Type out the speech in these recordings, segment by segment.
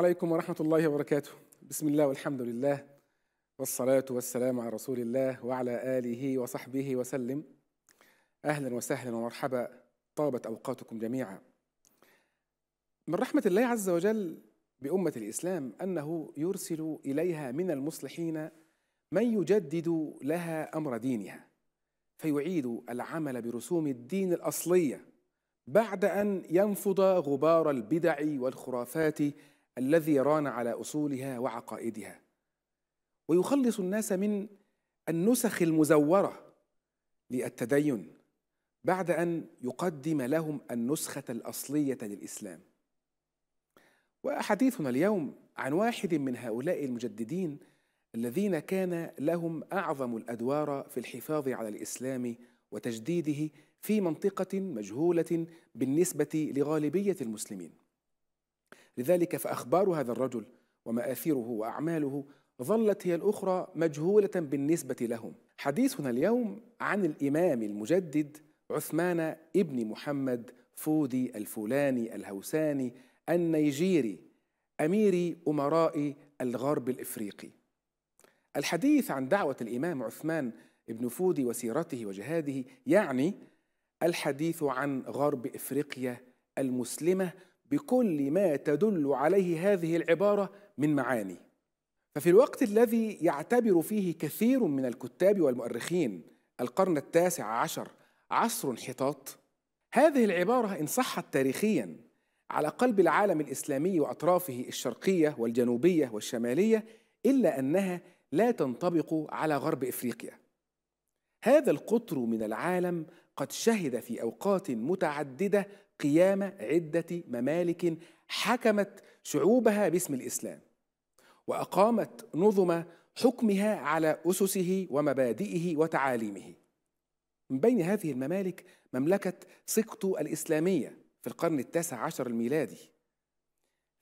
عليكم ورحمة الله وبركاته. بسم الله والحمد لله والصلاة والسلام على رسول الله وعلى آله وصحبه وسلم. أهلا وسهلا ومرحبا. طابت أوقاتكم جميعا. من رحمة الله عز وجل بأمة الإسلام أنه يرسل إليها من المصلحين من يجدد لها أمر دينها فيعيد العمل برسوم الدين الأصلية بعد أن ينفض غبار البدع والخرافات الذي ران على أصولها وعقائدها. ويخلص الناس من النسخ المزورة للتدين بعد أن يقدم لهم النسخة الأصلية للإسلام. وحديثنا اليوم عن واحد من هؤلاء المجددين الذين كان لهم أعظم الأدوار في الحفاظ على الإسلام وتجديده في منطقة مجهولة بالنسبة لغالبية المسلمين. لذلك فأخبار هذا الرجل ومآثره وأعماله ظلت هي الأخرى مجهولة بالنسبة لهم. حديثنا اليوم عن الإمام المجدد عثمان ابن محمد فودي الفلاني الهوساني النيجيري أمير أمراء الغرب الإفريقي. الحديث عن دعوة الإمام عثمان ابن فودي وسيرته وجهاده يعني الحديث عن غرب إفريقيا المسلمة بكل ما تدل عليه هذه العبارة من معاني. ففي الوقت الذي يعتبر فيه كثير من الكتاب والمؤرخين القرن التاسع عشر عصر انحطاط هذه العبارة إن صحت تاريخيا على قلب العالم الإسلامي وأطرافه الشرقية والجنوبية والشمالية إلا أنها لا تنطبق على غرب إفريقيا. هذا القطر من العالم قد شهد في أوقات متعددة قيام عدة ممالك حكمت شعوبها باسم الإسلام وأقامت نظم حكمها على أسسه ومبادئه وتعاليمه. من بين هذه الممالك مملكة سقط الإسلامية في القرن التاسع عشر الميلادي.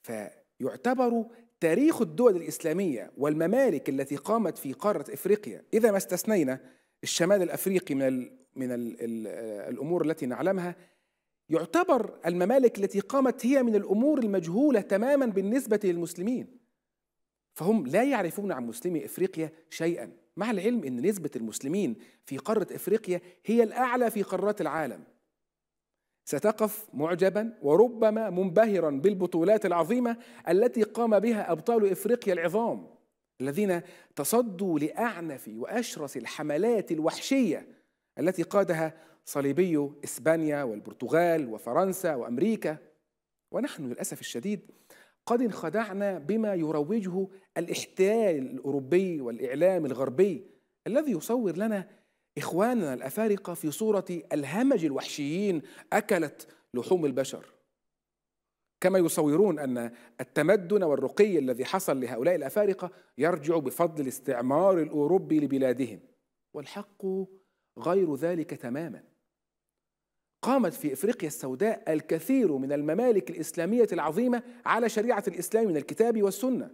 فيعتبر تاريخ الدول الإسلامية والممالك التي قامت في قارة إفريقيا إذا ما استثنينا الشمال الأفريقي من ال من ال ال الأمور التي نعلمها يعتبر الممالك التي قامت هي من الأمور المجهولة تماما بالنسبة للمسلمين. فهم لا يعرفون عن مسلمي إفريقيا شيئا. مع العلم إن نسبة المسلمين في قارة إفريقيا هي الأعلى في قارات العالم. ستقف معجبا وربما منبهرا بالبطولات العظيمة التي قام بها أبطال إفريقيا العظام الذين تصدوا لأعنف وأشرس الحملات الوحشية التي قادها صليبي إسبانيا والبرتغال وفرنسا وأمريكا. ونحن للأسف الشديد قد انخدعنا بما يروجه الاحتلال الأوروبي والإعلام الغربي الذي يصور لنا إخواننا الأفارقة في صورة الهمج الوحشيين أكلت لحوم البشر. كما يصورون أن التمدن والرقي الذي حصل لهؤلاء الأفارقة يرجع بفضل الاستعمار الأوروبي لبلادهم. والحق غير ذلك تماما. قامت في إفريقيا السوداء الكثير من الممالك الإسلامية العظيمة على شريعة الإسلام من الكتاب والسنة.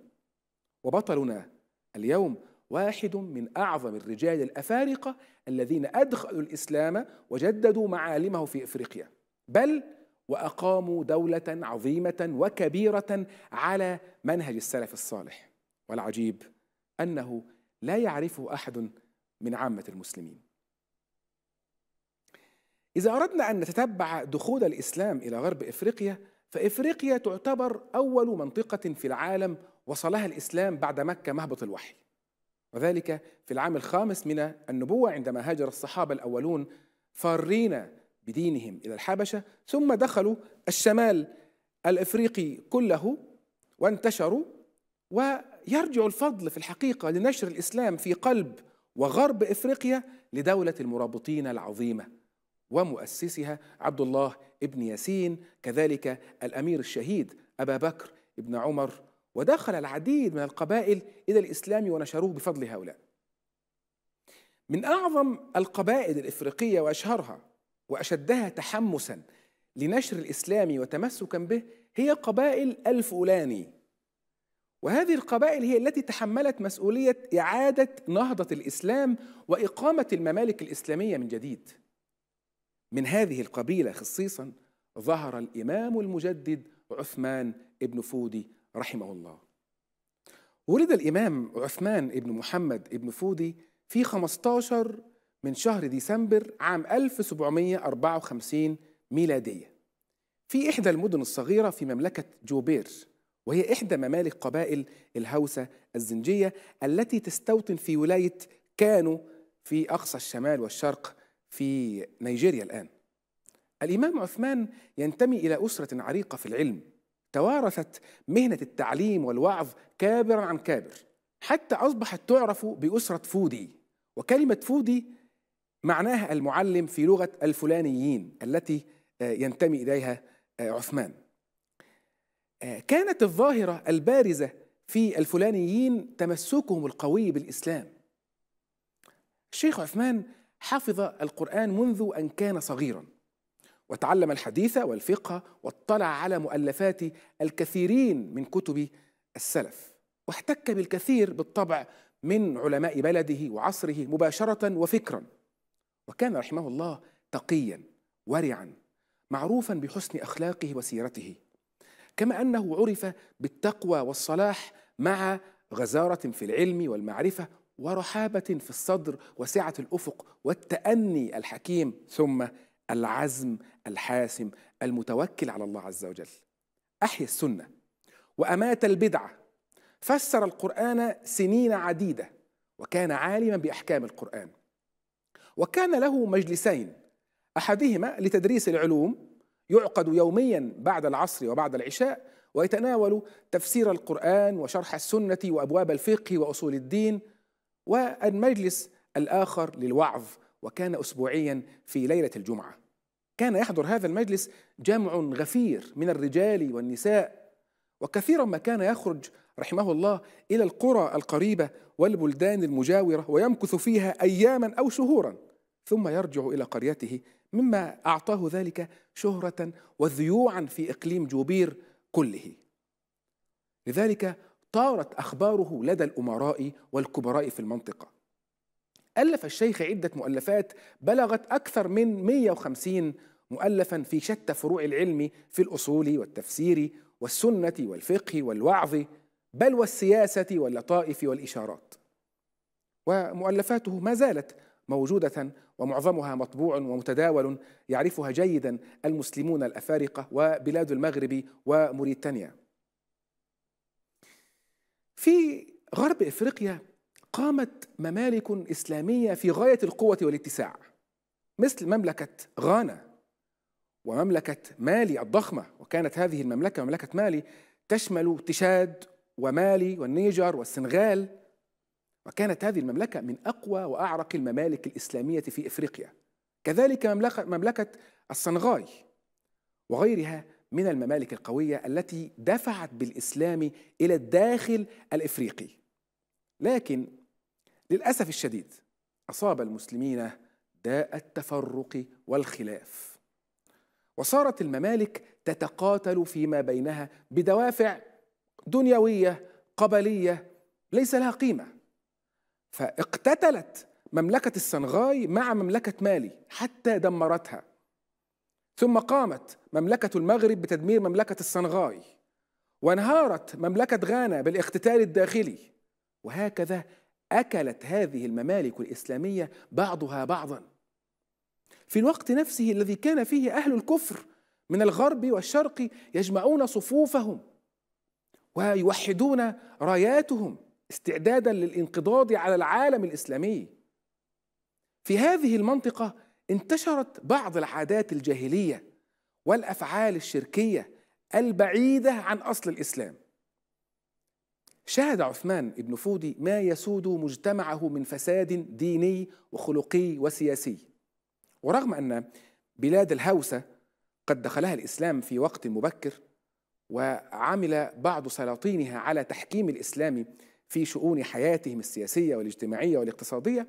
وبطلنا اليوم واحد من أعظم الرجال الأفارقة الذين أدخلوا الإسلام وجددوا معالمه في إفريقيا. بل وأقاموا دولة عظيمة وكبيرة على منهج السلف الصالح. والعجيب أنه لا يعرفه أحد من عامة المسلمين. إذا أردنا أن نتتبع دخول الإسلام إلى غرب إفريقيا فإفريقيا تعتبر أول منطقة في العالم وصلها الإسلام بعد مكة مهبط الوحي. وذلك في العام الخامس من النبوة عندما هاجر الصحابة الأولون فارين بدينهم إلى الحبشة ثم دخلوا الشمال الإفريقي كله وانتشروا ويرجع الفضل في الحقيقة لنشر الإسلام في قلب وغرب إفريقيا لدولة المرابطين العظيمة. ومؤسسها عبد الله ابن ياسين كذلك الأمير الشهيد أبا بكر ابن عمر. ودخل العديد من القبائل إلى الإسلام ونشروه بفضل هؤلاء. من أعظم القبائل الإفريقية وأشهرها وأشدها تحمسا لنشر الإسلام وتمسكا به هي قبائل الفولاني وهذه القبائل هي التي تحملت مسؤولية إعادة نهضة الإسلام وإقامة الممالك الإسلامية من جديد. من هذه القبيلة خصيصا ظهر الإمام المجدد عثمان ابن فودي رحمه الله. ولد الإمام عثمان بن محمد بن فودي في 15 من شهر ديسمبر عام 1754 ميلادية. في إحدى المدن الصغيرة في مملكة جوبير وهي إحدى ممالك قبائل الهوسة الزنجية التي تستوطن في ولاية كانو في أقصى الشمال والشرق في نيجيريا الآن. الإمام عثمان ينتمي إلى أسرة عريقة في العلم توارثت مهنة التعليم والوعظ كابرا عن كابر حتى أصبحت تعرف بأسرة فودي وكلمة فودي معناها المعلم في لغة الفلانيين التي آه، ينتمي إليها آه، عثمان. آه، كانت الظاهرة البارزة في الفلانيين تمسكهم القوي بالإسلام. الشيخ عثمان حفظ القرآن منذ أن كان صغيرا وتعلم الحديث والفقه واطلع على مؤلفات الكثيرين من كتب السلف واحتك بالكثير بالطبع من علماء بلده وعصره مباشرة وفكرا. وكان رحمه الله تقيا ورعا معروفا بحسن أخلاقه وسيرته كما أنه عرف بالتقوى والصلاح مع غزارة في العلم والمعرفة ورحابة في الصدر وسعة الأفق والتأني الحكيم ثم العزم الحاسم المتوكل على الله عز وجل. أحيا السنة وأمات البدعة فسر القرآن سنين عديدة وكان عالما بأحكام القرآن. وكان له مجلسين أحدهما لتدريس العلوم يعقد يوميا بعد العصر وبعد العشاء ويتناول تفسير القرآن وشرح السنة وأبواب الفقه وأصول الدين والمجلس الآخر للوعظ وكان أسبوعيا في ليلة الجمعة. كان يحضر هذا المجلس جمع غفير من الرجال والنساء وكثيرا ما كان يخرج رحمه الله إلى القرى القريبة والبلدان المجاورة ويمكث فيها أياما أو شهورا. ثم يرجع إلى قريته مما أعطاه ذلك شهرة وذيوعا في إقليم جوبير كله. لذلك طارت أخباره لدى الأمراء والكبراء في المنطقة. ألف الشيخ عدة مؤلفات بلغت أكثر من 150 مؤلفا في شتى فروع العلم في الأصول والتفسير والسنة والفقه والوعظ بل والسياسة واللطائف والإشارات. ومؤلفاته ما زالت موجودة ومعظمها مطبوع ومتداول يعرفها جيدا المسلمون الأفارقة وبلاد المغرب وموريتانيا. في غرب إفريقيا قامت ممالك إسلامية في غاية القوة والاتساع مثل مملكة غانا ومملكة مالي الضخمة وكانت هذه المملكة مملكة مالي تشمل تشاد ومالي والنيجر والسنغال وكانت هذه المملكة من أقوى وأعرق الممالك الإسلامية في إفريقيا. كذلك مملكه مملكة الصنغاي وغيرها من الممالك القوية التي دفعت بالإسلام إلى الداخل الإفريقي. لكن للأسف الشديد أصاب المسلمين داء التفرق والخلاف. وصارت الممالك تتقاتل فيما بينها بدوافع دنيوية قبلية ليس لها قيمة. فاقتتلت مملكة السنغاي مع مملكة مالي حتى دمرتها. ثم قامت مملكة المغرب بتدمير مملكة السنغاي وانهارت مملكة غانا بالاقتتال الداخلي. وهكذا أكلت هذه الممالك الإسلامية بعضها بعضا. في الوقت نفسه الذي كان فيه أهل الكفر من الغرب والشرق يجمعون صفوفهم ويوحدون راياتهم استعدادا للانقضاض على العالم الإسلامي. في هذه المنطقة انتشرت بعض العادات الجاهلية والأفعال الشركية البعيدة عن أصل الإسلام. شهد عثمان بن فودي ما يسود مجتمعه من فساد ديني وخلقي وسياسي. ورغم أن بلاد الهوسة قد دخلها الإسلام في وقت مبكر وعمل بعض سلاطينها على تحكيم الإسلام في شؤون حياتهم السياسية والاجتماعية والاقتصادية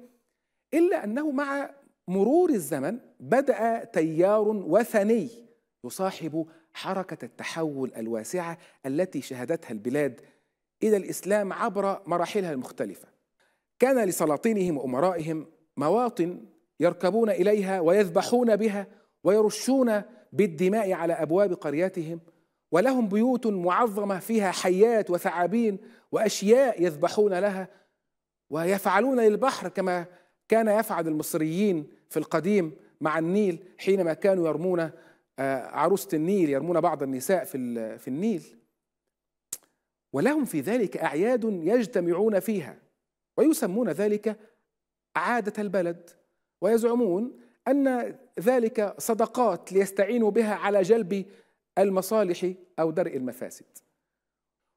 إلا أنه مع مرور الزمن بدأ تيار وثني يصاحب حركة التحول الواسعة التي شهدتها البلاد إلى الإسلام عبر مراحلها المختلفة. كان لسلاطينهم وأمرائهم مواطن يركبون إليها ويذبحون بها ويرشون بالدماء على أبواب قرياتهم ولهم بيوت معظمة فيها حيات وثعابين وأشياء يذبحون لها ويفعلون للبحر كما كان يفعل المصريين في القديم مع النيل حينما كانوا يرمون آه، عروسة النيل يرمون بعض النساء في في النيل. ولهم في ذلك أعياد يجتمعون فيها ويسمون ذلك عادة البلد. ويزعمون أن ذلك صدقات ليستعينوا بها على جلب المصالح أو درء المفاسد.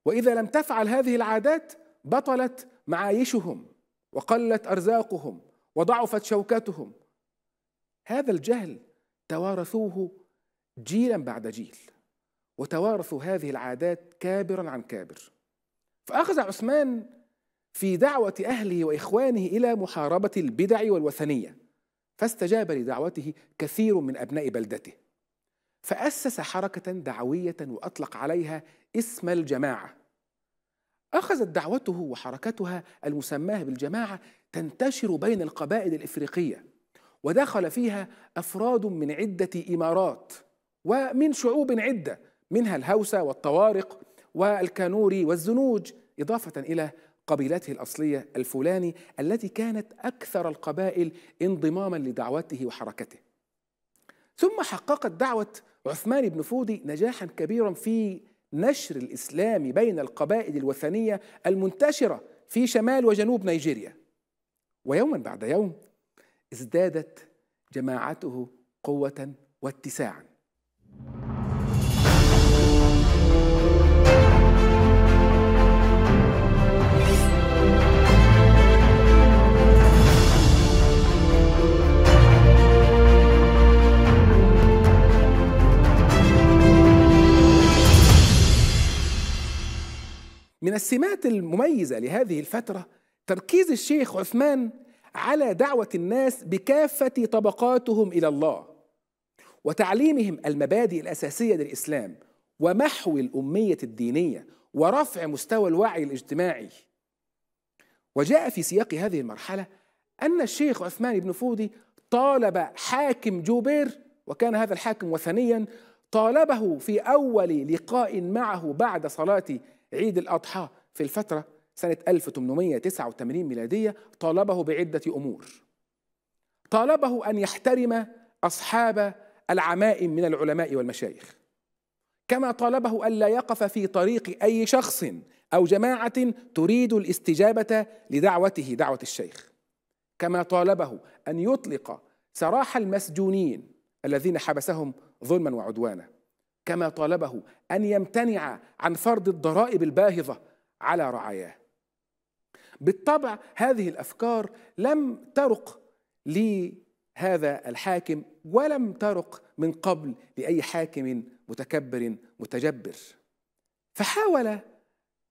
وإذا لم تفعل هذه العادات بطلت معايشهم وقلت أرزاقهم وضعفت شوكتهم هذا الجهل توارثوه جيلا بعد جيل وتوارثوا هذه العادات كابرا عن كابر. فأخذ عثمان في دعوة أهله وإخوانه إلى محاربة البدع والوثنية فاستجاب لدعوته كثير من أبناء بلدته. فأسس حركة دعوية وأطلق عليها اسم الجماعة. أخذت دعوته وحركتها المسماة بالجماعة تنتشر بين القبائل الإفريقية. ودخل فيها أفراد من عدة إمارات ومن شعوب عدة منها الهوسة والطوارق والكانوري والزنوج إضافة إلى قبيلته الأصلية الفلاني التي كانت أكثر القبائل انضماما لدعوته وحركته. ثم حققت دعوة عثمان بن فودي نجاحا كبيرا في نشر الإسلام بين القبائل الوثنية المنتشرة في شمال وجنوب نيجيريا. ويوما بعد يوم ازدادت جماعته قوة واتساعا. من السمات المميزة لهذه الفترة تركيز الشيخ عثمان على دعوة الناس بكافة طبقاتهم إلى الله وتعليمهم المبادئ الأساسية للإسلام ومحو الأمية الدينية ورفع مستوى الوعي الاجتماعي. وجاء في سياق هذه المرحلة أن الشيخ عثمان بن فودي طالب حاكم جوبير وكان هذا الحاكم وثنيا طالبه في أول لقاء معه بعد صلاة عيد الأضحى في الفترة سنة 1889 ميلادية طالبه بعدة أمور. طالبه أن يحترم أصحاب العمائم من العلماء والمشايخ. كما طالبه ألا يقف في طريق أي شخص أو جماعة تريد الاستجابة لدعوته دعوة الشيخ. كما طالبه أن يطلق سراح المسجونين الذين حبسهم ظلما وعدوانا. كما طالبه أن يمتنع عن فرض الضرائب الباهظة على رعاياه. بالطبع هذه الأفكار لم ترق لهذا الحاكم ولم ترق من قبل لأي حاكم متكبر متجبر. فحاول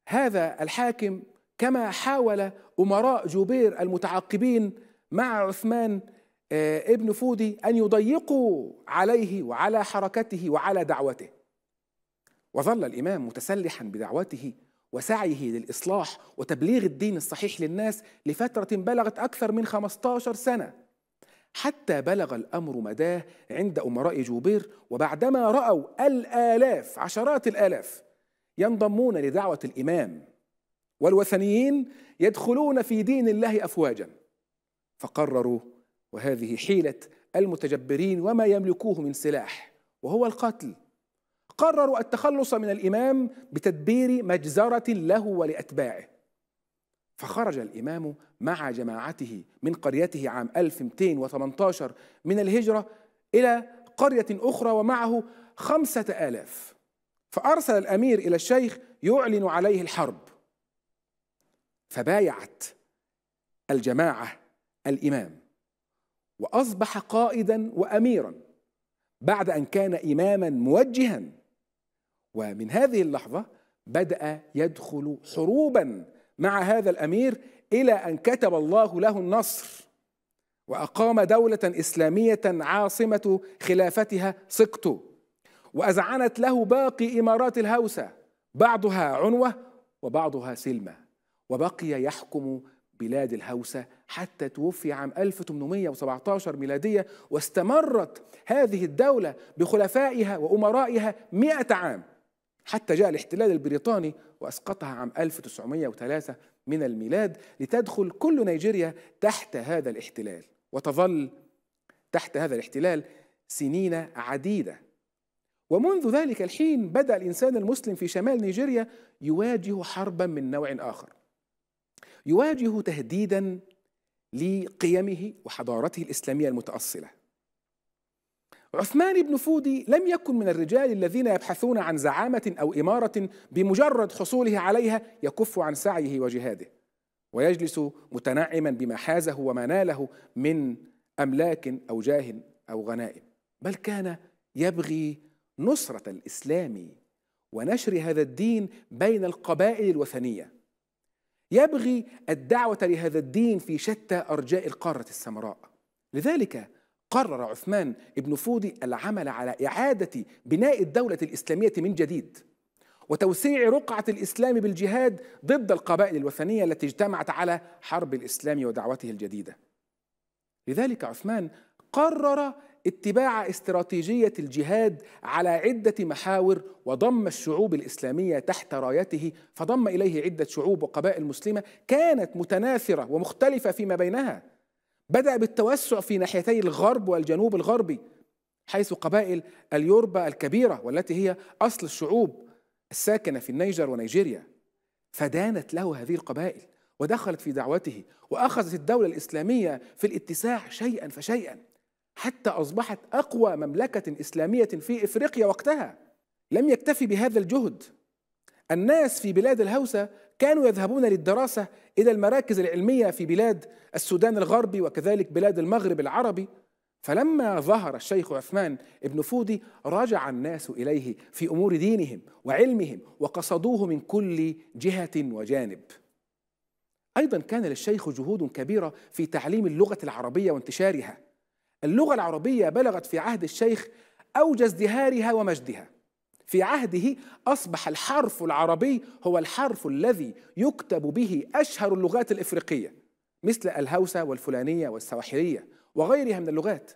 هذا الحاكم كما حاول أمراء جوبير المتعاقبين مع عثمان آه، ابن فودي أن يضيقوا عليه وعلى حركته وعلى دعوته. وظل الإمام متسلحا بدعوته وسعيه للإصلاح وتبليغ الدين الصحيح للناس لفترة بلغت أكثر من 15 سنة. حتى بلغ الأمر مداه عند أمراء جوبير وبعدما رأوا الآلاف عشرات الآلاف ينضمون لدعوة الإمام والوثنيين يدخلون في دين الله أفواجا. فقرروا وهذه حيلة المتجبرين وما يملكوه من سلاح وهو القتل. قرروا التخلص من الإمام بتدبير مجزرة له ولأتباعه. فخرج الإمام مع جماعته من قريته عام 1218 من الهجرة إلى قرية أخرى ومعه خمسة آلاف. فأرسل الأمير إلى الشيخ يعلن عليه الحرب. فبايعت الجماعة الإمام وأصبح قائدا واميرا بعد أن كان اماما موجها. ومن هذه اللحظة بدأ يدخل حروبا مع هذا الأمير إلى أن كتب الله له النصر وأقام دولة إسلامية عاصمة خلافتها سقط واذعنت له باقي إمارات الهوسه بعضها عنوة وبعضها سلمة وبقي يحكم بلاد الهوسة حتى توفي عام 1817 ميلادية واستمرت هذه الدولة بخلفائها وأمرائها مئة عام. حتى جاء الاحتلال البريطاني وأسقطها عام 1903 من الميلاد لتدخل كل نيجيريا تحت هذا الاحتلال وتظل تحت هذا الاحتلال سنين عديدة. ومنذ ذلك الحين بدأ الإنسان المسلم في شمال نيجيريا يواجه حربا من نوع آخر. يواجه تهديدا لقيمه وحضارته الإسلامية المتأصلة. عثمان بن فودي لم يكن من الرجال الذين يبحثون عن زعامة أو إمارة بمجرد حصوله عليها يكف عن سعيه وجهاده ويجلس متنعما بما حازه وما ناله من أملاك أو جاه أو غنائم بل كان يبغي نصرة الإسلام ونشر هذا الدين بين القبائل الوثنية يبغي الدعوة لهذا الدين في شتى أرجاء القارة السمراء لذلك قرر عثمان بن فودي العمل على إعادة بناء الدولة الإسلامية من جديد وتوسيع رقعة الإسلام بالجهاد ضد القبائل الوثنية التي اجتمعت على حرب الإسلام ودعوته الجديدة. لذلك عثمان قرر اتباع استراتيجية الجهاد على عدة محاور وضم الشعوب الإسلامية تحت رايته فضم إليه عدة شعوب وقبائل مسلمة كانت متناثرة ومختلفة فيما بينها. بدأ بالتوسع في ناحيتي الغرب والجنوب الغربي حيث قبائل اليوربا الكبيرة والتي هي أصل الشعوب الساكنة في النيجر ونيجيريا. فدانت له هذه القبائل ودخلت في دعوته وأخذت الدولة الإسلامية في الاتساع شيئا فشيئا حتى أصبحت أقوى مملكة إسلامية في إفريقيا وقتها. لم يكتفي بهذا الجهد. الناس في بلاد الهوسة كانوا يذهبون للدراسة إلى المراكز العلمية في بلاد السودان الغربي وكذلك بلاد المغرب العربي. فلما ظهر الشيخ عثمان ابن فودي رجع الناس إليه في أمور دينهم وعلمهم وقصدوه من كل جهة وجانب. أيضا كان للشيخ جهود كبيرة في تعليم اللغة العربية وانتشارها. اللغة العربية بلغت في عهد الشيخ أوج ازدهارها ومجدها. في عهده أصبح الحرف العربي هو الحرف الذي يكتب به أشهر اللغات الإفريقية مثل الهوسة والفلانية والسواحلية وغيرها من اللغات.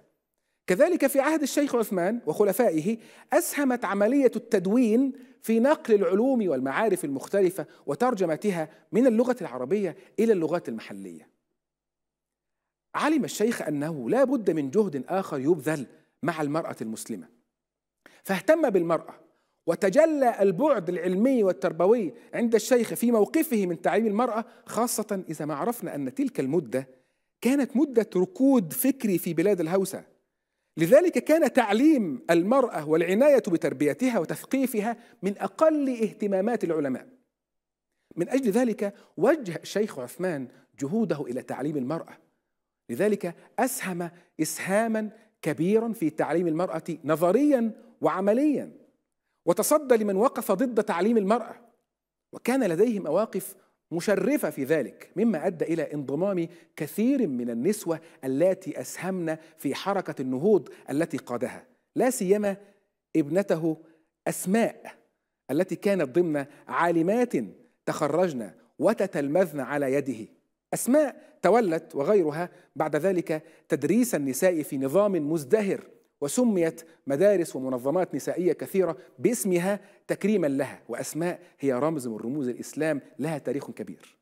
كذلك في عهد الشيخ عثمان وخلفائه أسهمت عملية التدوين في نقل العلوم والمعارف المختلفة وترجمتها من اللغة العربية إلى اللغات المحلية. علم الشيخ أنه لا بد من جهد آخر يبذل مع المرأة المسلمة. فاهتم بالمرأة وتجلى البعد العلمي والتربوي عند الشيخ في موقفه من تعليم المرأة خاصة إذا ما عرفنا أن تلك المدة كانت مدة ركود فكري في بلاد الهوسة. لذلك كان تعليم المرأة والعناية بتربيتها وتثقيفها من أقل اهتمامات العلماء. من أجل ذلك وجه الشيخ عثمان جهوده إلى تعليم المرأة. لذلك أسهم إسهاما كبيرا في تعليم المرأة نظريا وعمليا. وتصدى لمن وقف ضد تعليم المرأة. وكان لديه مواقف مشرفة في ذلك مما أدى إلى انضمام كثير من النسوة اللاتي أسهمن في حركة النهوض التي قادها لا سيما ابنته أسماء التي كانت ضمن عالمات تخرجن وتتلمذن على يده. أسماء تولت وغيرها بعد ذلك تدريس النساء في نظام مزدهر. وسميت مدارس ومنظمات نسائية كثيرة باسمها تكريما لها وأسماء هي رمز من رموز الإسلام لها تاريخ كبير.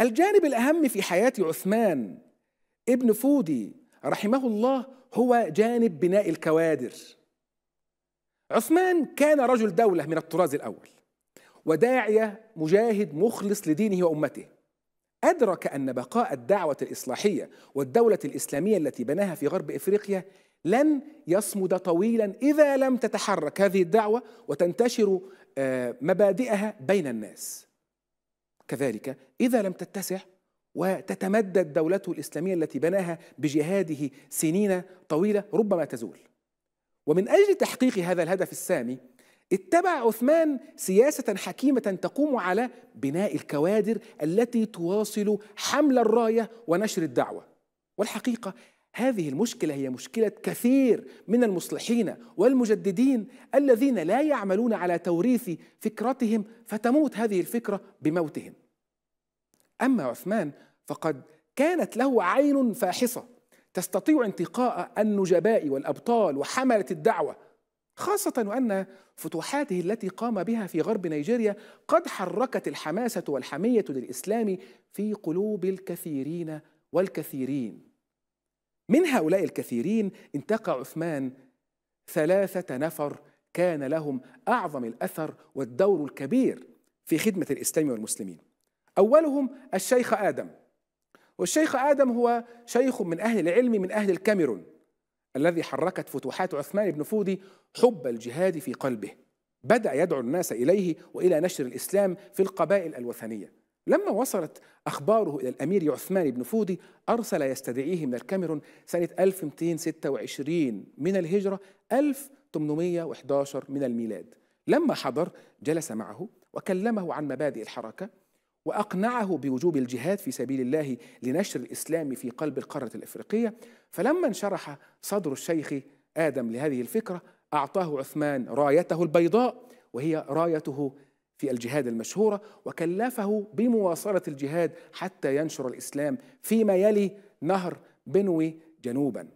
الجانب الأهم في حياة عثمان ابن فودي رحمه الله هو جانب بناء الكوادر. عثمان كان رجل دولة من الطراز الأول وداعية مجاهد مخلص لدينه وأمته. أدرك أن بقاء الدعوة الإصلاحية والدولة الإسلامية التي بناها في غرب إفريقيا لن يصمد طويلا إذا لم تتحرك هذه الدعوة وتنتشر آه، مبادئها بين الناس. كذلك إذا لم تتسع وتتمدد دولته الإسلامية التي بناها بجهاده سنين طويلة ربما تزول. ومن أجل تحقيق هذا الهدف السامي اتبع عثمان سياسة حكيمة تقوم على بناء الكوادر التي تواصل حمل الراية ونشر الدعوة. والحقيقة هذه المشكلة هي مشكلة كثير من المصلحين والمجددين الذين لا يعملون على توريث فكرتهم فتموت هذه الفكرة بموتهم. أما عثمان فقد كانت له عين فاحصة تستطيع انتقاء النجباء والأبطال وحملة الدعوة خاصة وأن فتوحاته التي قام بها في غرب نيجيريا قد حركت الحماسة والحمية للإسلام في قلوب الكثيرين والكثيرين. من هؤلاء الكثيرين انتقى عثمان ثلاثة نفر كان لهم أعظم الأثر والدور الكبير في خدمة الإسلام والمسلمين. أولهم الشيخ آدم والشيخ آدم هو شيخ من أهل العلم من أهل الكاميرون. الذي حركت فتوحات عثمان بن فودي حب الجهاد في قلبه. بدأ يدعو الناس إليه وإلى نشر الإسلام في القبائل الوثنية. لما وصلت أخباره إلى الأمير عثمان بن فودي أرسل يستدعيه من الكاميرون سنة 1226 من الهجرة 1811 من الميلاد. لما حضر جلس معه وكلمه عن مبادئ الحركة وأقنعه بوجوب الجهاد في سبيل الله لنشر الإسلام في قلب القارة الإفريقية. فلما انشرح صدر الشيخ آدم لهذه الفكرة أعطاه عثمان رايته البيضاء وهي رايته في الجهاد المشهورة وكلفه بمواصلة الجهاد حتى ينشر الإسلام فيما يلي نهر بنوي جنوبا.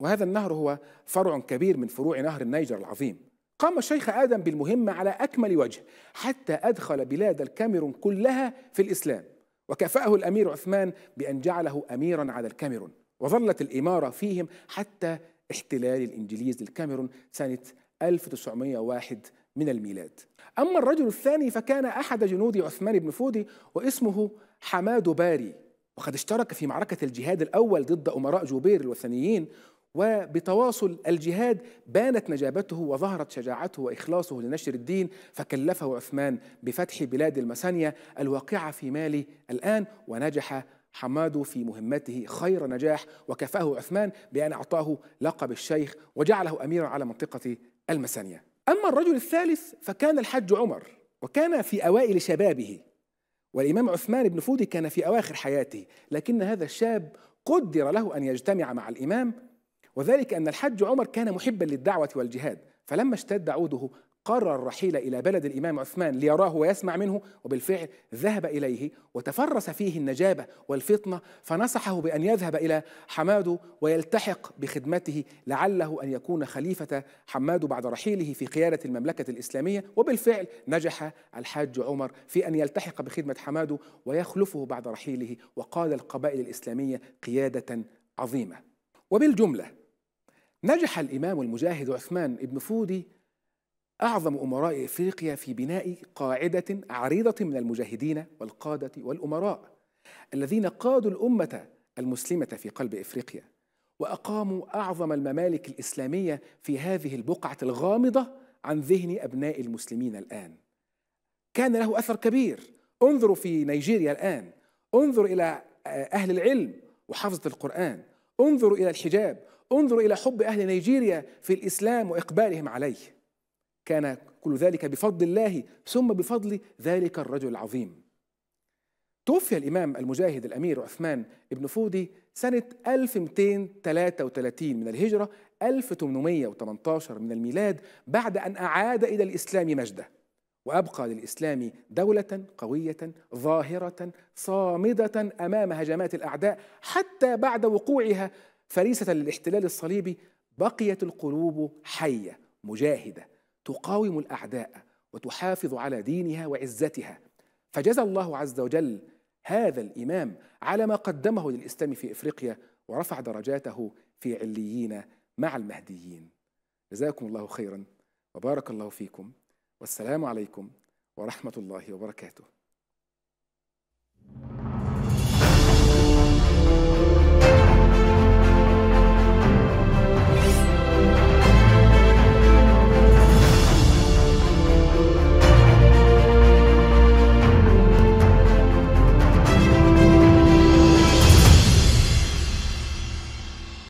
وهذا النهر هو فرع كبير من فروع نهر النيجر العظيم. قام الشيخ آدم بالمهمة على أكمل وجه حتى أدخل بلاد الكاميرون كلها في الإسلام وكافأه الأمير عثمان بأن جعله أميرا على الكاميرون وظلت الإمارة فيهم حتى احتلال الإنجليز للكاميرون سنة 1901 من الميلاد. أما الرجل الثاني فكان أحد جنود عثمان بن فودي واسمه حماد باري وقد اشترك في معركة الجهاد الأول ضد أمراء جوبير الوثنيين وبتواصل الجهاد بانت نجابته وظهرت شجاعته وإخلاصه لنشر الدين فكلفه عثمان بفتح بلاد المسانيه الواقعة في مالي الآن ونجح حماد في مهمته خير نجاح وكفاه عثمان بأن أعطاه لقب الشيخ وجعله اميرا على منطقة المسانيه. أما الرجل الثالث فكان الحج عمر وكان في أوائل شبابه والإمام عثمان بن فودي كان في أواخر حياته لكن هذا الشاب قدر له أن يجتمع مع الإمام وذلك أن الحج عمر كان محبا للدعوة والجهاد فلما اشتد عوده قرر الرحيل إلى بلد الإمام عثمان ليراه ويسمع منه وبالفعل ذهب إليه وتفرس فيه النجابة والفطنة فنصحه بأن يذهب إلى حماد ويلتحق بخدمته لعله أن يكون خليفة حماد بعد رحيله في قيادة المملكة الإسلامية وبالفعل نجح الحاج عمر في أن يلتحق بخدمة حماد ويخلفه بعد رحيله وقاد القبائل الإسلامية قيادة عظيمة. وبالجملة نجح الإمام المجاهد عثمان بن فودي أعظم أمراء إفريقيا في بناء قاعدة عريضة من المجاهدين والقادة والأمراء الذين قادوا الأمة المسلمة في قلب إفريقيا وأقاموا أعظم الممالك الإسلامية في هذه البقعة الغامضة عن ذهن أبناء المسلمين الآن. كان له أثر كبير. انظروا في نيجيريا الآن. انظروا إلى أهل العلم وحفظة القرآن. انظروا إلى الحجاب. انظروا إلى حب أهل نيجيريا في الإسلام وإقبالهم عليه. كان كل ذلك بفضل الله ثم بفضل ذلك الرجل العظيم. توفي الإمام المجاهد الأمير عثمان بن فودي سنة 1233 من الهجرة 1818 من الميلاد بعد أن أعاد إلى الإسلام مجده وأبقى للإسلام دولة قوية ظاهرة صامدة أمام هجمات الأعداء حتى بعد وقوعها فريسة للاحتلال الصليبي بقيت القلوب حية مجاهدة تقاوم الأعداء وتحافظ على دينها وعزتها. فجزى الله عز وجل هذا الإمام على ما قدمه للإسلام في إفريقيا ورفع درجاته في عليين مع المهديين. جزاكم الله خيرا وبارك الله فيكم. والسلام عليكم ورحمة الله وبركاته.